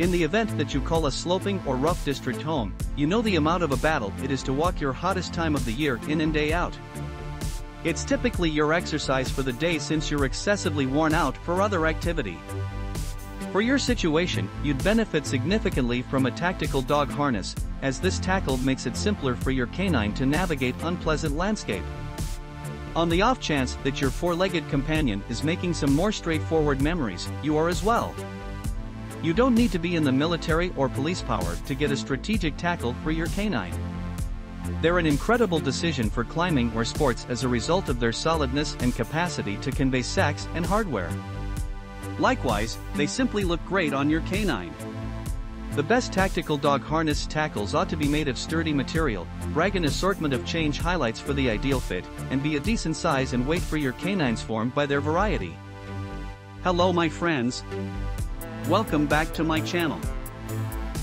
In the event that you call a sloping or rough district home, you know the amount of a battle it is to walk your hottest time of the year in and day out. It's typically your exercise for the day since you're excessively worn out for other activity. For your situation, you'd benefit significantly from a tactical dog harness, as this tackle makes it simpler for your canine to navigate unpleasant landscape. On the off chance that your four-legged companion is making some more straightforward memories, you are as well. You don't need to be in the military or police power to get a strategic tackle for your canine. They're an incredible decision for climbing or sports as a result of their solidness and capacity to convey sex and hardware. Likewise, they simply look great on your canine. The best tactical dog harness tackles ought to be made of sturdy material, brag an assortment of change highlights for the ideal fit, and be a decent size and weight for your canines formed by their variety. Hello my friends. Welcome back to my channel.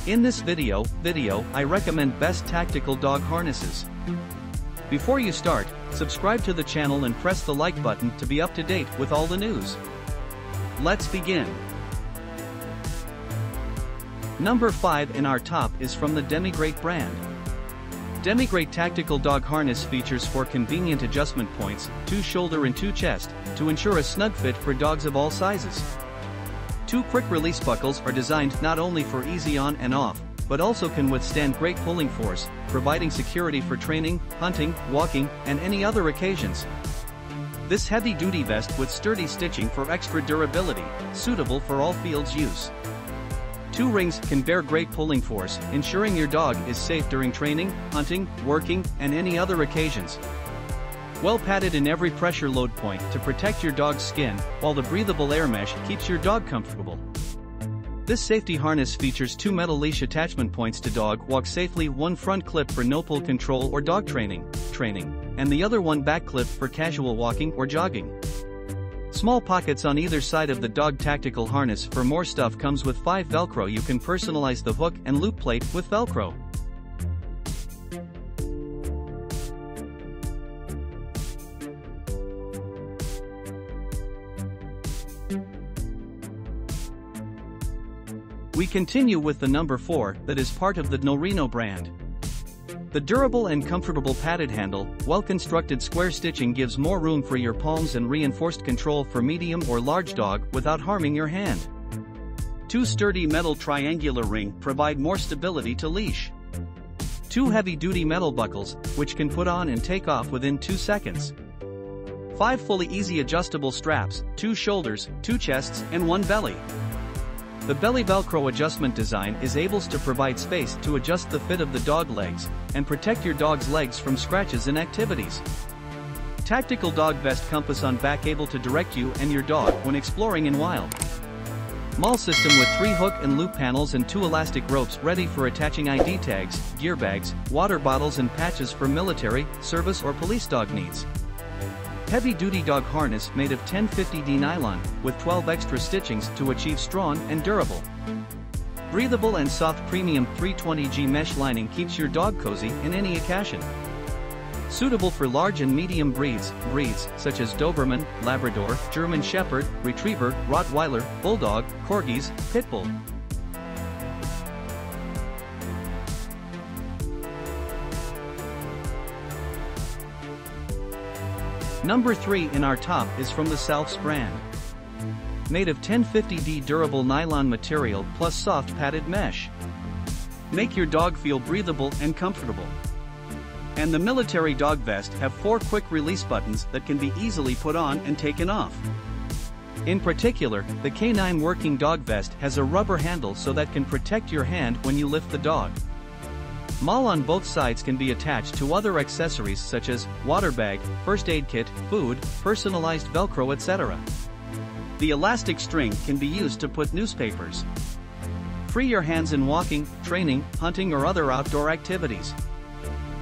In this video, video, I recommend best tactical dog harnesses. Before you start, subscribe to the channel and press the like button to be up to date with all the news. Let's begin. Number 5 in our top is from the Demigreat brand. Demigreat Tactical Dog Harness features four convenient adjustment points, two shoulder and two chest, to ensure a snug fit for dogs of all sizes. Two quick release buckles are designed not only for easy on and off, but also can withstand great pulling force, providing security for training, hunting, walking, and any other occasions. This heavy-duty vest with sturdy stitching for extra durability, suitable for all fields use. Two rings can bear great pulling force, ensuring your dog is safe during training, hunting, working, and any other occasions, well padded in every pressure load point to protect your dog's skin, while the breathable air mesh keeps your dog comfortable. This safety harness features two metal leash attachment points to dog walk safely one front clip for no pull control or dog training, training, and the other one back clip for casual walking or jogging. Small pockets on either side of the dog tactical harness for more stuff comes with 5 velcro you can personalize the hook and loop plate with velcro. We continue with the number 4 that is part of the Norino brand. The durable and comfortable padded handle, well-constructed square stitching gives more room for your palms and reinforced control for medium or large dog without harming your hand. Two sturdy metal triangular ring provide more stability to leash. Two heavy-duty metal buckles, which can put on and take off within 2 seconds. 5 fully easy adjustable straps, 2 shoulders, 2 chests, and 1 belly. The belly velcro adjustment design is able to provide space to adjust the fit of the dog legs and protect your dog's legs from scratches and activities. Tactical dog vest compass on back able to direct you and your dog when exploring in wild. MOLLE system with three hook and loop panels and two elastic ropes ready for attaching ID tags, gear bags, water bottles and patches for military, service or police dog needs. Heavy-duty dog harness made of 1050D nylon, with 12 extra stitchings to achieve strong and durable. Breathable and soft premium 320G mesh lining keeps your dog cozy in any occasion. Suitable for large and medium breeds, breeds such as Doberman, Labrador, German Shepherd, Retriever, Rottweiler, Bulldog, Corgis, Pitbull. Number 3 in our top is from the Salfs brand. Made of 1050D durable nylon material plus soft padded mesh. Make your dog feel breathable and comfortable. And the military dog vest have four quick release buttons that can be easily put on and taken off. In particular, the K9 working dog vest has a rubber handle so that can protect your hand when you lift the dog. MOLLE on both sides can be attached to other accessories such as water bag, first aid kit, food, personalized velcro etc. The elastic string can be used to put newspapers. Free your hands in walking, training, hunting or other outdoor activities.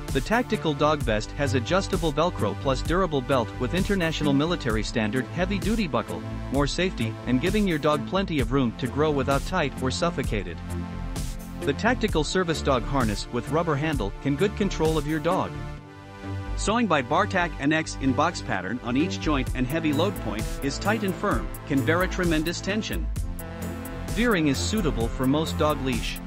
The Tactical Dog Vest has adjustable velcro plus durable belt with international military standard heavy-duty buckle, more safety and giving your dog plenty of room to grow without tight or suffocated. The tactical service dog harness with rubber handle can good control of your dog. Sewing by Bartac NX in box pattern on each joint and heavy load point is tight and firm, can bear a tremendous tension. Veering is suitable for most dog leash.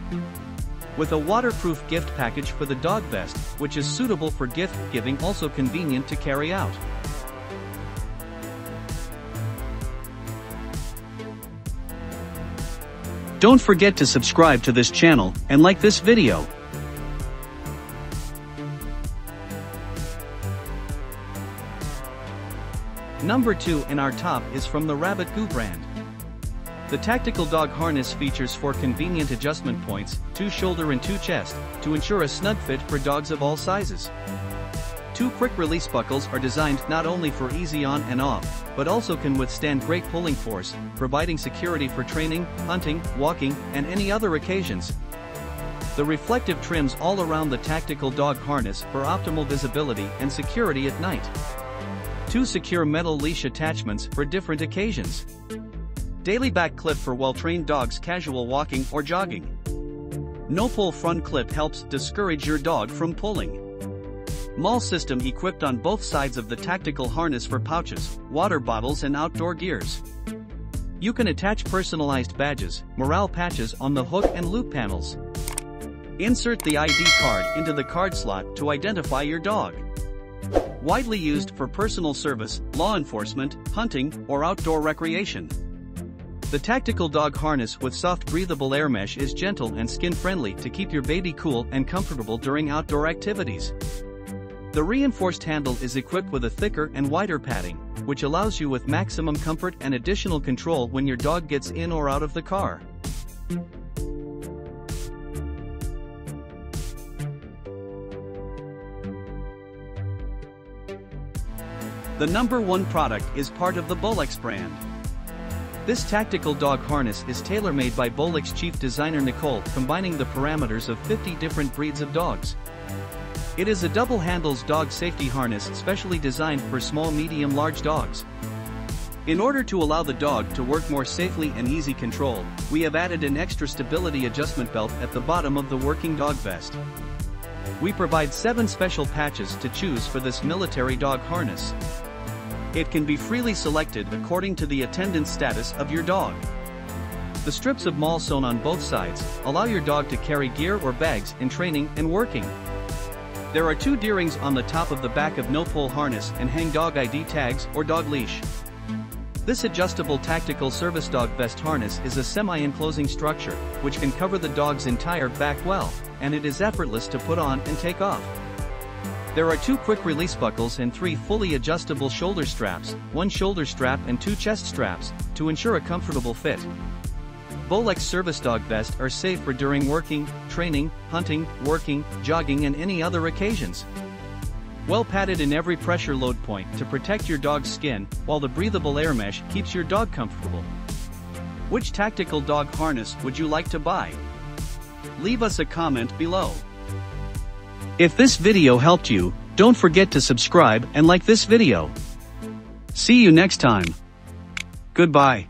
With a waterproof gift package for the dog vest, which is suitable for gift giving also convenient to carry out. Don't forget to subscribe to this channel and like this video. Number 2 in our top is from the rabbitgoo brand. The tactical dog harness features four convenient adjustment points, two shoulder and two chest, to ensure a snug fit for dogs of all sizes. Two quick release buckles are designed not only for easy on and off, but also can withstand great pulling force, providing security for training, hunting, walking, and any other occasions. The reflective trims all around the tactical dog harness for optimal visibility and security at night. Two secure metal leash attachments for different occasions. Daily back clip for well-trained dogs casual walking or jogging. No pull front clip helps discourage your dog from pulling. MOLLE system equipped on both sides of the tactical harness for pouches, water bottles and outdoor gears. You can attach personalized badges, morale patches on the hook and loop panels. Insert the ID card into the card slot to identify your dog. Widely used for personal service, law enforcement, hunting, or outdoor recreation. The tactical dog harness with soft breathable air mesh is gentle and skin-friendly to keep your baby cool and comfortable during outdoor activities. The reinforced handle is equipped with a thicker and wider padding, which allows you with maximum comfort and additional control when your dog gets in or out of the car. The number one product is part of the Bolux brand. This tactical dog harness is tailor-made by Bolux chief designer Nicole combining the parameters of 50 different breeds of dogs. It is a double handles dog safety harness specially designed for small medium large dogs. In order to allow the dog to work more safely and easy control, we have added an extra stability adjustment belt at the bottom of the working dog vest. We provide 7 special patches to choose for this military dog harness. It can be freely selected according to the attendance status of your dog. The strips of MOLLE sewn on both sides allow your dog to carry gear or bags in training and working. There are two D-rings on the top of the back of no-pull harness and hang dog ID tags or dog leash. This adjustable tactical service dog vest harness is a semi-enclosing structure, which can cover the dog's entire back well, and it is effortless to put on and take off. There are two quick release buckles and three fully adjustable shoulder straps, one shoulder strap and two chest straps, to ensure a comfortable fit. Bolux Service Dog Vest are safe for during working, training, hunting, working, jogging and any other occasions. Well padded in every pressure load point to protect your dog's skin, while the breathable air mesh keeps your dog comfortable. Which tactical dog harness would you like to buy? Leave us a comment below. If this video helped you, don't forget to subscribe and like this video. See you next time. Goodbye.